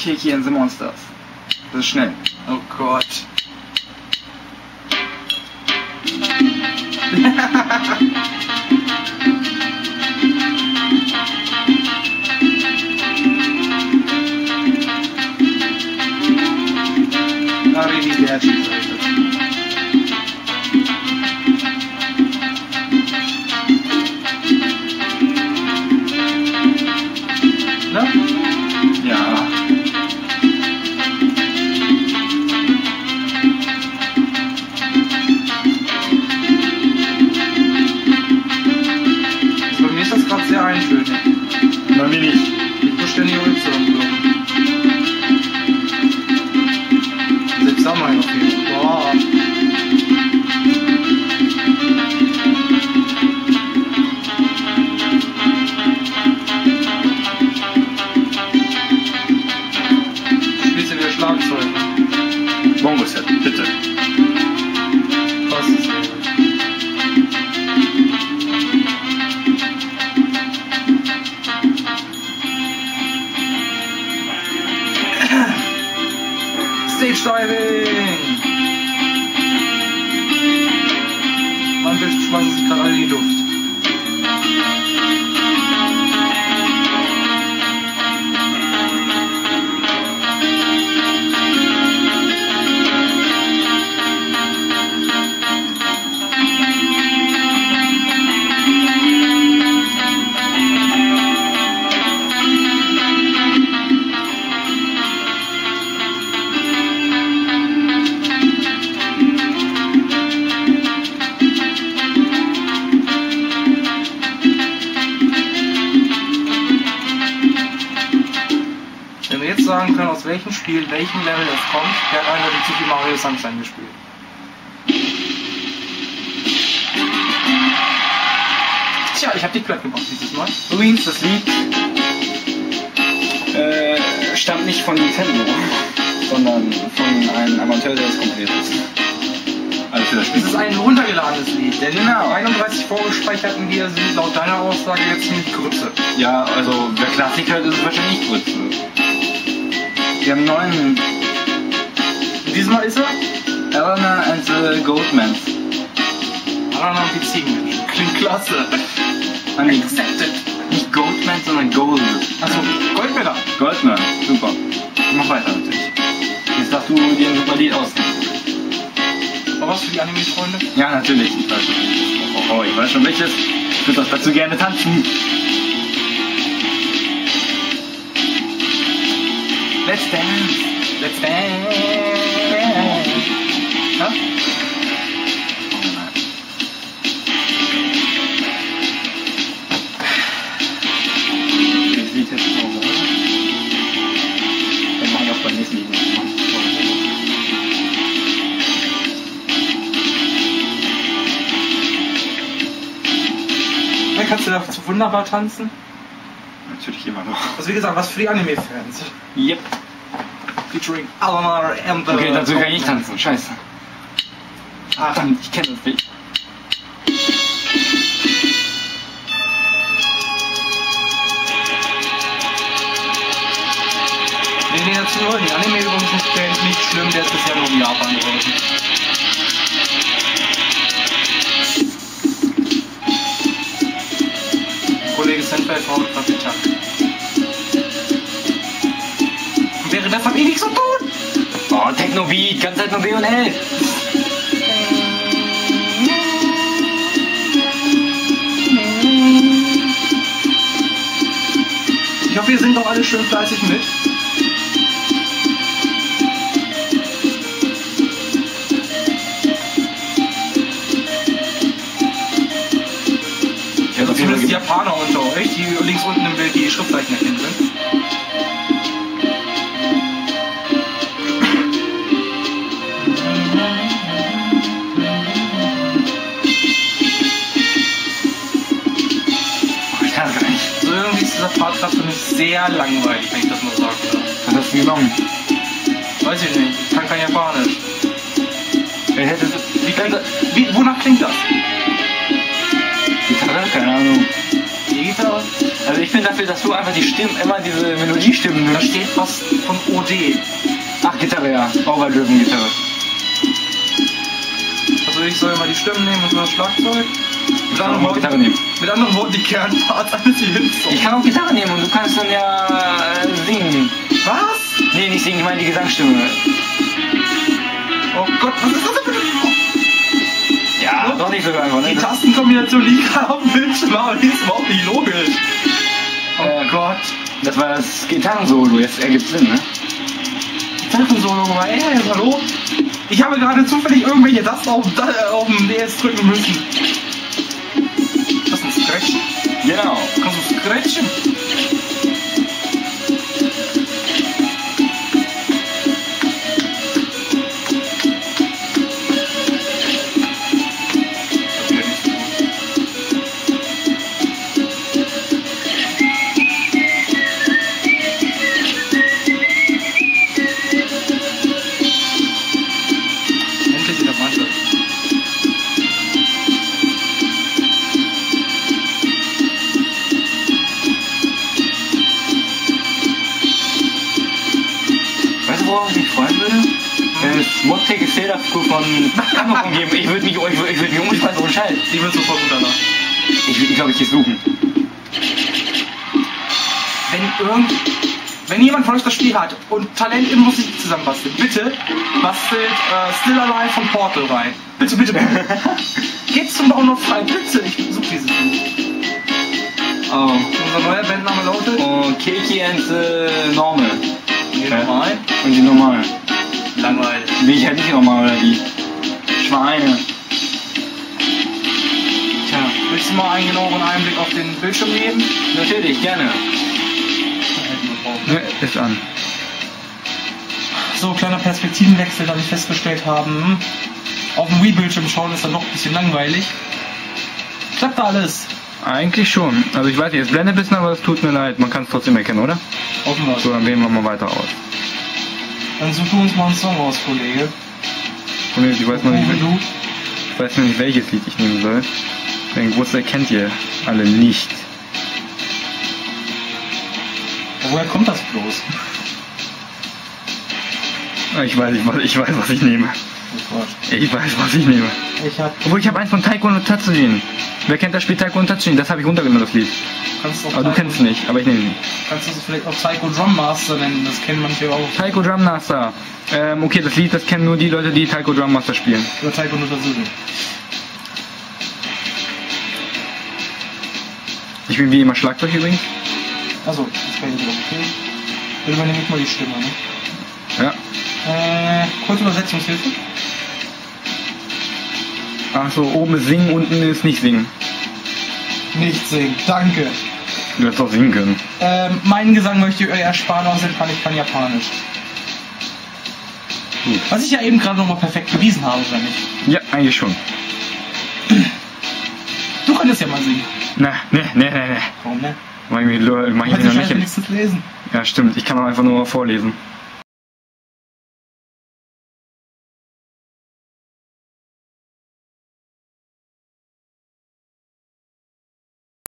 Kiki and the Monsters. Das ist schnell. Oh Gott. Arrivederci. Ne? Ja. Bongo-Set, bitte. Was ist? Stage Diving! Mein Bild schmeißen sich gerade alle in die Luft. Welchem Spiel, welchem Level es kommt, der hat einer die Super Mario Sunshine gespielt. Tja, ich habe die platt gemacht dieses Mal. Übrigens, das Lied äh, stammt nicht von Nintendo, sondern von einem Amateur, der es komponiert hat. Also für das Spiel. Das ist ein runtergeladenes Lied, denn Genau. 31 vorgespeicherten Lieder sind laut deiner Aussage jetzt ziemlich Grütze. Ja, also wer Klassik hört, ist es wahrscheinlich nicht Grütze. Wir haben neuen Diesmal ist er Eleanor and the Goldmans. Alana und die Ziegenmenschen. Klingt klasse. Nee, Accepted. nicht Goldman, sondern Gold. Achso, Goldmedal. Goldman, super. Mach weiter natürlich. Jetzt darfst du dir ein super Lied aus. War was für die Anime-Freunde? Ja, natürlich. Ich weiß schon. Oh, oh, ich weiß schon welches. Ich würde auch dazu gerne tanzen. Let's dance. Let's dance. Ja? Das Lied jetzt auch, oder? Dann machen wir auch beim nächsten Lied. Dann kannst du dazu wunderbar tanzen. Natürlich immer noch. Also wie gesagt, was für die Anime-Fans. Yep. Featuring Alana and the... Okay, dazu kann ich tanzen. Scheiße. Ach, Verdammt, ich kenne das nicht. nee, nee, dazu nur. Die Anime-Übung ist nicht, der ist nicht schlimm, der ist bisher nur in Japan gewesen. Oh, Techno-Beat, ganz Zeit nur B und L. Ich hoffe, ihr singt doch alle schön fleißig mit. Jeden Zumindest Japaner unter euch, die links unten im Bild die Schriftzeichen erkennen sind. Sehr langweilig, wenn ich das mal sagen darf. Was hast du genommen? Weiß ich nicht, ich kann kein Japanisch. Wer hätte Wie klingt das? Wie, wonach klingt das? Gitarre? Keine Ahnung. E-Gitarre? Also ich bin dafür, dass du einfach die Stimmen, immer diese Melodiestimmen Da nimmst. steht was von OD. Ach, Gitarre, ja. Overdriven Gitarre. Also ich soll immer die Stimmen nehmen und so das Schlagzeug. Mit kann anderen, auch Gitarre nehmen. mit anderen Worten die Kernparts eines jeden Ich kann auch Gitarre nehmen und du kannst dann ja äh, singen. Was? Nee, nicht singen, ich meine die Gesangsstimme. Oh Gott, was ist das denn für ein... Ja, doch nicht so einfach, Die ne? Tastenkombination, die ich gerade auf dem Bildschirm habe, die ist überhaupt nicht logisch. Oh Äh, Gott. Das war das Gitarrensolo, jetzt ergibt Sinn, ne? Gitarrensolo war ey, hallo? Ich habe gerade zufällig irgendwelche Tasten auf, äh, auf dem DS drücken müssen. Das ist ein Scratch. Genau. Kannst du scratchen? Ich mich freuen würde? Wenn es Modpack Zelda-Score von Amazon geben. Ich würde mich, ich würd, ich würd mich umschmeißen ohne Scheiß. Die wird sofort runterladen. Ich, ich glaube, ich gehe suchen. wenn irgend, wenn jemand von euch das Spiel hat und Talent in Musik zusammenbastelt, bitte bastelt äh, Still Alive von Portal rein. Bitte, bitte, bitte. Geht zum Download frei, bitte. Ich suche dieses Lied. Oh. Unser neuer Bandname lautet Und Keki and the Normal. Normal. Und die Normal. Langweilig. Wie ich halt nicht normal oder die Schweine. Tja, willst du mal einen genaueren Einblick auf den Bildschirm geben? Natürlich, gerne. Ne, ist an. So, kleiner Perspektivenwechsel, da wir festgestellt haben, auf dem Wii-Bildschirm schauen ist dann doch ein bisschen langweilig. Klappt da alles? Eigentlich schon. Also ich weiß nicht, es blendet ein bisschen, aber es tut mir leid. Man kann es trotzdem erkennen, oder? Offenbar. So, dann wählen wir mal weiter aus. Dann such du uns mal einen Song aus, Kollege. Jetzt, ich weiß noch nicht, ich weiß noch nicht, welches Lied ich nehmen soll. Den Großteil kennt ihr alle nicht. Woher kommt das bloß? Ah, Ich weiß, ich weiß, ich weiß, was ich nehme. Oh. Ich weiß, was ich nehme. Ich hab. Obwohl, ich habe eins von Taiko und Tatsujin. Wer kennt das Spiel Taiko und Tatsujin? Das habe ich runtergenommen, das Lied. Kannst Aber du kennst es nicht, aber ich nehme ihn. Kannst du es vielleicht auch Psycho Drum Master nennen? Das kennen manche auch. Taiko Drum Master. Ähm, okay, das Lied, das kennen nur die Leute, die Taiko Drum Master spielen. Oder Taiko no Tatsujin. Ich bin wie immer Schlagzeug übrigens. Achso, das kann ich wieder okay. Dann übernehme ich mal die Stimme, ne? Ja. Äh, kurze Übersetzungshilfe. Ach so, oben ist singen, unten ist nicht singen. Nicht singen, danke. Du hättest auch singen können. Ähm, meinen Gesang möchte ich euch ersparen, außerdem kann ich kein Japanisch. Gut. Was ich ja eben gerade nochmal perfekt bewiesen habe, oder nicht? Ja, eigentlich schon. Du könntest ja mal singen. Na, ne, ne, ne, ne. Warum ne? Mach ich, mich, mach ich kannst noch ja nicht lesen. Ja, stimmt. Ich kann auch einfach nur vorlesen.